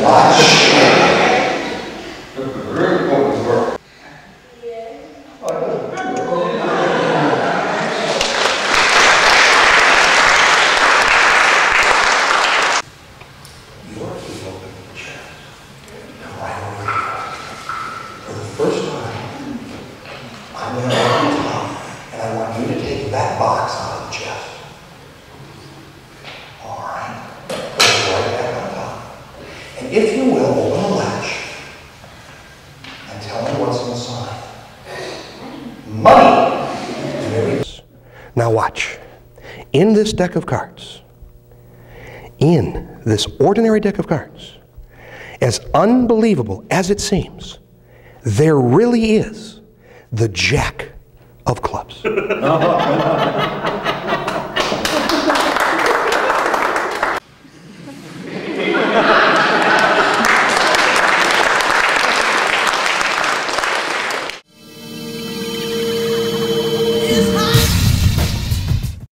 Watch. The group of work. Yeah. Oh, first time, I'm going to work you and I want you to take that box out of Jeff. All right. Put it right back on top. And if you will, open the latch and tell me what's inside. Money! Now watch. In this deck of cards, in this ordinary deck of cards, as unbelievable as it seems, there really is the Jack of clubs.